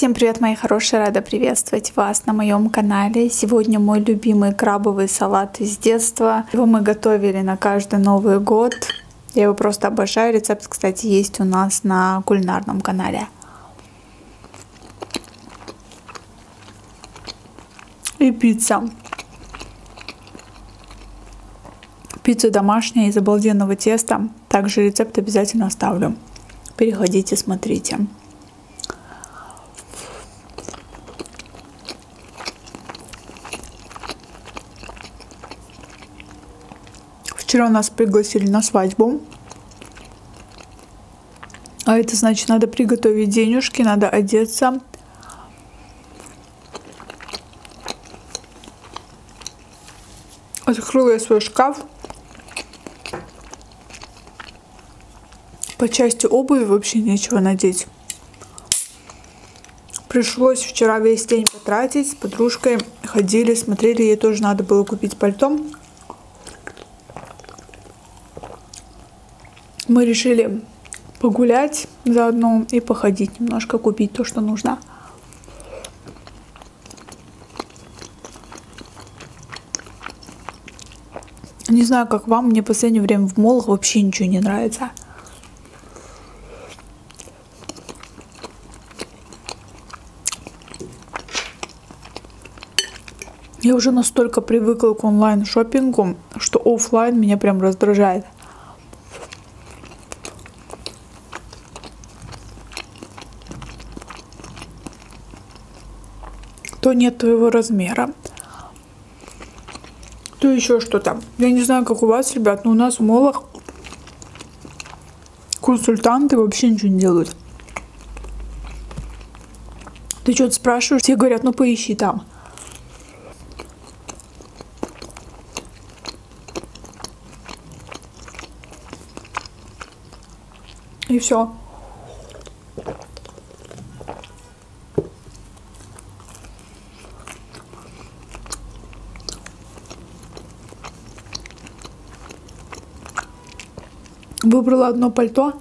Всем привет, мои хорошие! Рада приветствовать вас на моем канале. Сегодня мой любимый крабовый салат из детства. Его мы готовили на каждый Новый год. Я его просто обожаю. Рецепт, кстати, есть у нас на кулинарном канале. И пицца. Пицца домашняя из обалденного теста. Также рецепт обязательно оставлю. Переходите, смотрите. Вчера нас пригласили на свадьбу. А это значит, надо приготовить денежки, надо одеться. Открыла я свой шкаф. По части обуви вообще нечего надеть. Пришлось вчера весь день потратить. С подружкой ходили, смотрели. Ей тоже надо было купить пальто. Мы решили погулять заодно и походить немножко, купить то, что нужно. Не знаю, как вам, мне в последнее время в молах вообще ничего не нравится. Я уже настолько привыкла к онлайн шопингу, что офлайн меня прям раздражает. То нет твоего размера, то еще что-то. Я не знаю, как у вас, ребят, но у нас в молах консультанты вообще ничего не делают. Ты что-то спрашиваешь, все говорят, ну поищи там. И все. Выбрала одно пальто.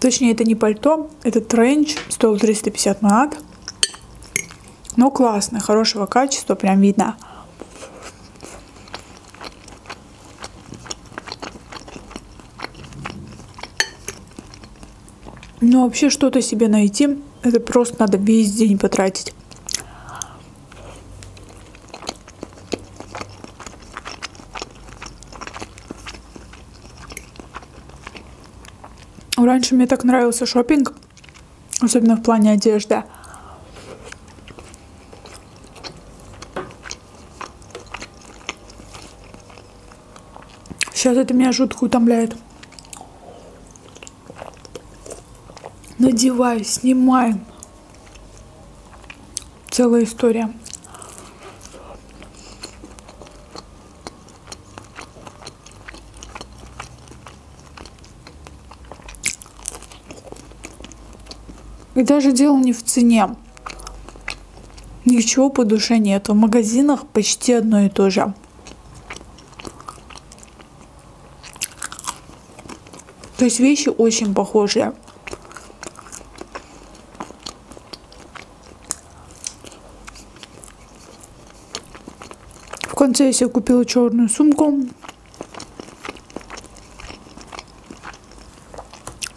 Точнее, это не пальто, это тренч, стоил 350 манат. Но классный, хорошего качества, прям видно. Но вообще что-то себе найти, это просто надо весь день потратить. Раньше мне так нравился шопинг, особенно в плане одежды. Сейчас это меня жутко утомляет. Надевай, снимай. Целая история. И даже дело не в цене. Ничего по душе нет. В магазинах почти одно и то же. То есть вещи очень похожие. В конце я себе купила черную сумку.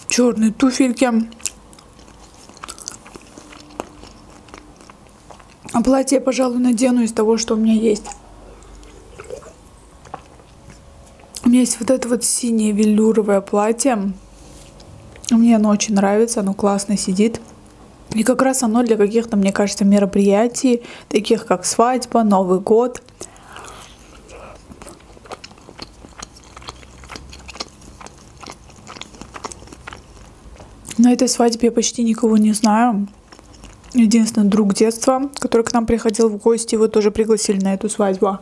Черные туфельки. Платье пожалуй, надену из того, что у меня есть. У меня есть вот это вот синее велюровое платье. Мне оно очень нравится, оно классно сидит. И как раз оно для каких-то, мне кажется, мероприятий, таких как свадьба, Новый год. На этой свадьбе я почти никого не знаю единственный друг детства, который к нам приходил в гости, его тоже пригласили на эту свадьбу.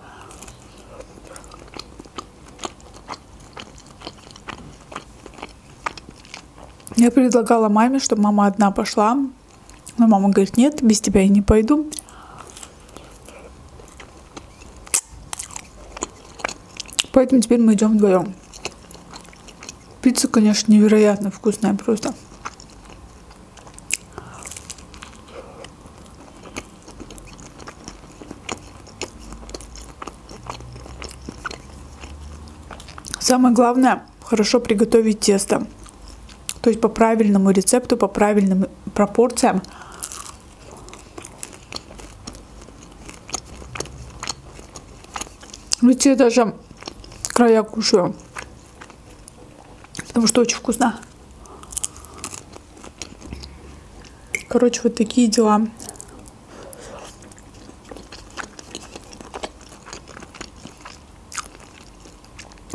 Я предлагала маме, чтобы мама одна пошла. Но мама говорит, нет, без тебя я не пойду. Поэтому теперь мы идем вдвоем. Пицца, конечно, невероятно вкусная просто. Самое главное, хорошо приготовить тесто. То есть по правильному рецепту, по правильным пропорциям. Ведь я даже края кушаю. Потому что очень вкусно. Короче, вот такие дела.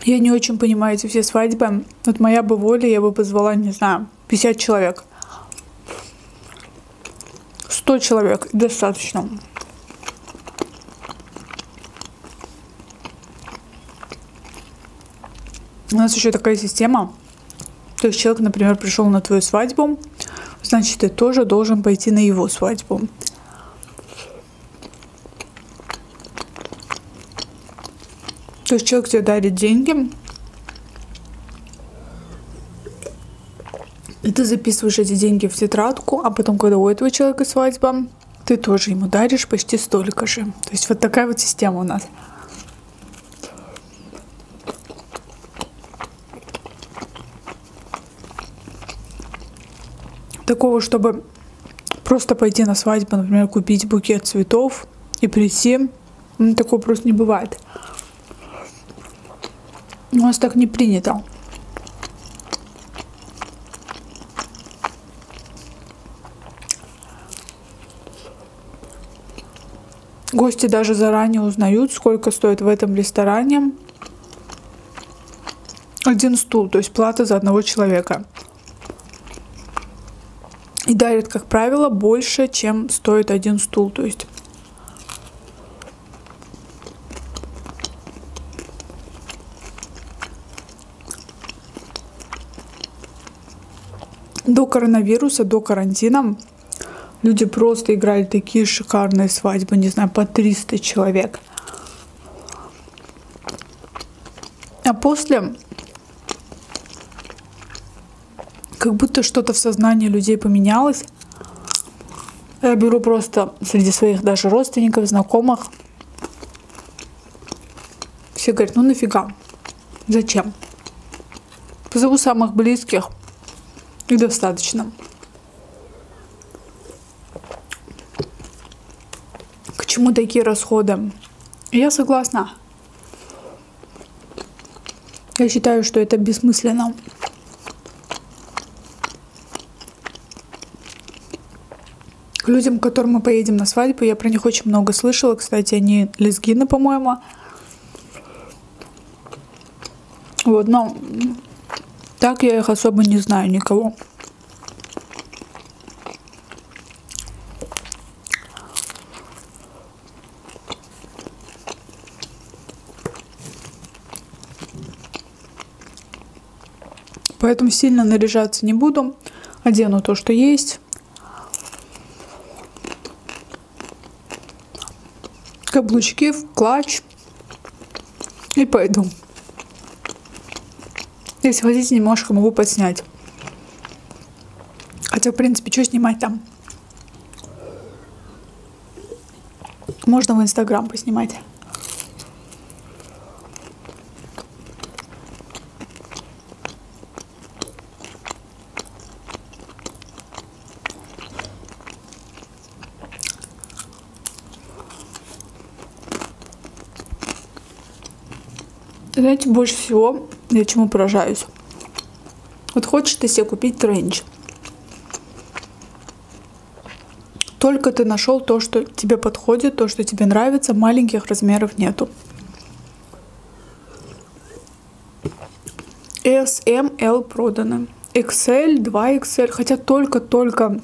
Я не очень понимаю эти все свадьбы. Вот моя бы воля, я бы позвала, не знаю, 50 человек. 100 человек достаточно. У нас еще такая система. То есть человек, например, пришел на твою свадьбу, значит, ты тоже должен пойти на его свадьбу. То есть человек тебе дарит деньги, и ты записываешь эти деньги в тетрадку, а потом, когда у этого человека свадьба, ты тоже ему даришь почти столько же. То есть вот такая вот система у нас. Такого, чтобы просто пойти на свадьбу, например, купить букет цветов и прийти, ну, такого просто не бывает. У нас так не принято. Гости даже заранее узнают, сколько стоит в этом ресторане один стул, то есть плата за одного человека. И дарят, как правило, больше, чем стоит один стул. То есть до коронавируса, до карантина люди просто играли такие шикарные свадьбы, не знаю, по 300 человек. А после как будто что-то в сознании людей поменялось. Я беру просто среди своих даже родственников, знакомых. Все говорят, ну нафига? Зачем? Позову самых близких – и достаточно. К чему такие расходы? Я согласна. Я считаю, что это бессмысленно. К людям, к которым мы поедем на свадьбу, я про них очень много слышала. Кстати, они лезгины, по-моему. Вот, но так я их особо не знаю никого. Поэтому сильно наряжаться не буду. Одену то, что есть. Каблучки, в клатч. И пойду. Если хотите, немножко могу подснять. Хотя, в принципе, что снимать там? Можно в Инстаграм поснимать. Знаете, больше всего я чему поражаюсь. Вот хочешь ты себе купить тренч. Только ты нашел то, что тебе подходит, то, что тебе нравится, маленьких размеров нету. S, M, L проданы. XL, 2XL, хотя только-только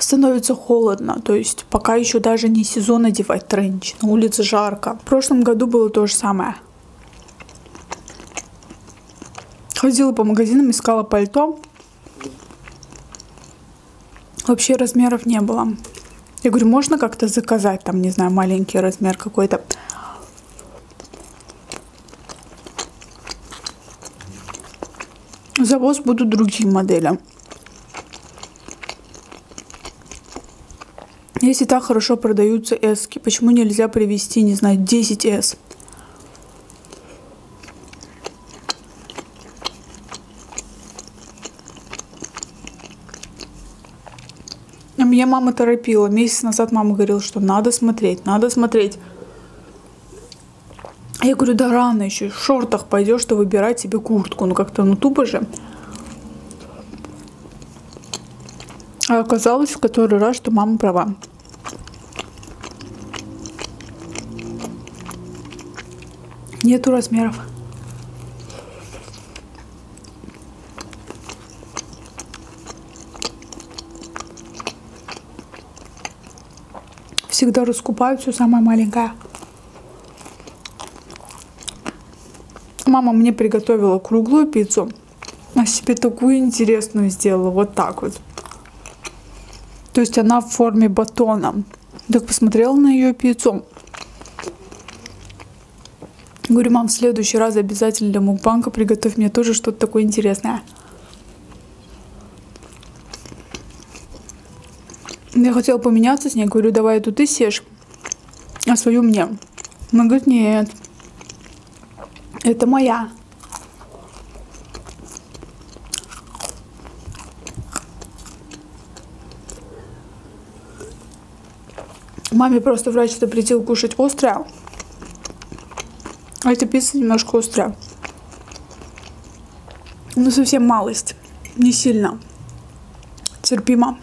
становится холодно, то есть пока еще даже не сезон одевать тренч, на улице жарко. В прошлом году было то же самое. Ходила по магазинам, искала пальто. Вообще размеров не было. Я говорю, можно как-то заказать, там, не знаю, маленький размер какой-то. Завоз будут другие модели. Если так хорошо продаются эски, почему нельзя привезти, не знаю, 10 S? Меня мама торопила. Месяц назад мама говорила, что надо смотреть, надо смотреть. Я говорю, да рано еще, в шортах пойдешь, что выбирать себе куртку. Ну как-то, ну тупо же. А оказалось в который раз, что мама права. Нету размеров. Всегда раскупают все самое маленькое. Мама мне приготовила круглую пиццу, а себе такую интересную сделала, вот так вот. То есть она в форме батона. Так посмотрела на ее пиццу. Говорю, мам, в следующий раз обязательно для мукбанка приготовь мне тоже что-то такое интересное. Я хотела поменяться с ней, говорю, давай эту ты съешь, а свою мне. Она говорит, нет, это моя. Маме просто врач запретил кушать острое. А эта пицца немножко острая. Ну, совсем малость. Не сильно. Терпимо.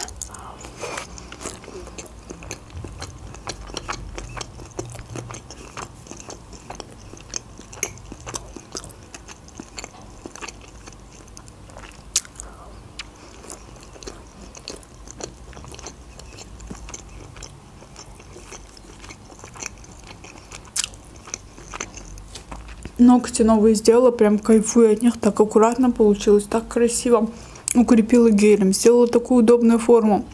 Ногти новые сделала, прям кайфую от них. Так аккуратно получилось, так красиво. Укрепила гелем, сделала такую удобную форму.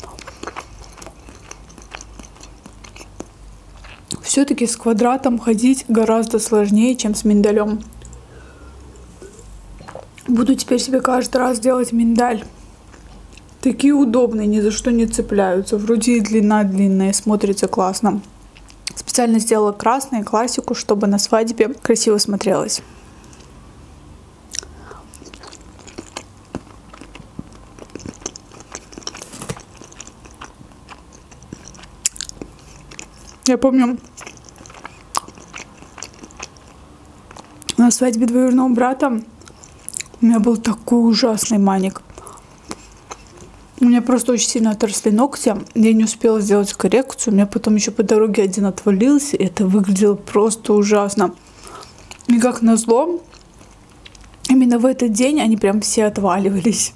Все-таки с квадратом ходить гораздо сложнее, чем с миндалем. Буду теперь себе каждый раз делать миндаль. Такие удобные, ни за что не цепляются. Вроде и длина длинная, смотрится классно. Специально сделала красную классику, чтобы на свадьбе красиво смотрелось. Я помню, на свадьбе двоюродного брата у меня был такой ужасный маник. Просто очень сильно отросли ногти. Я не успела сделать коррекцию. У меня потом еще по дороге один отвалился. И это выглядело просто ужасно. И как назло, именно в этот день они прям все отваливались.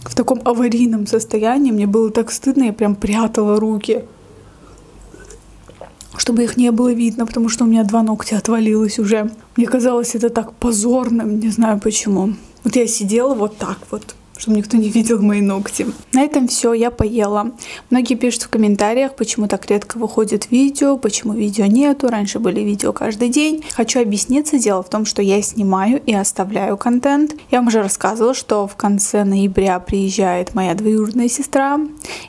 В таком аварийном состоянии. Мне было так стыдно, я прям прятала руки. Чтобы их не было видно, потому что у меня два ногтя отвалилось уже. Мне казалось это так позорным, не знаю почему. Вот я сидела вот так вот чтобы никто не видел мои ногти. На этом все, я поела. Многие пишут в комментариях, почему так редко выходит видео, почему видео нету, раньше были видео каждый день. Хочу объясниться, дело в том, что я снимаю и оставляю контент. Я вам уже рассказывала, что в конце ноября приезжает моя двоюродная сестра,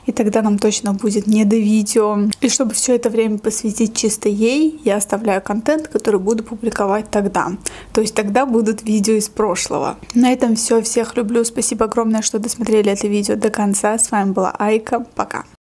и тогда нам точно будет не до видео. И чтобы все это время посвятить чисто ей, я оставляю контент, который буду публиковать тогда. То есть тогда будут видео из прошлого. На этом все. Всех люблю. Спасибо огромное огромное, что досмотрели это видео до конца. С вами была Айка. Пока.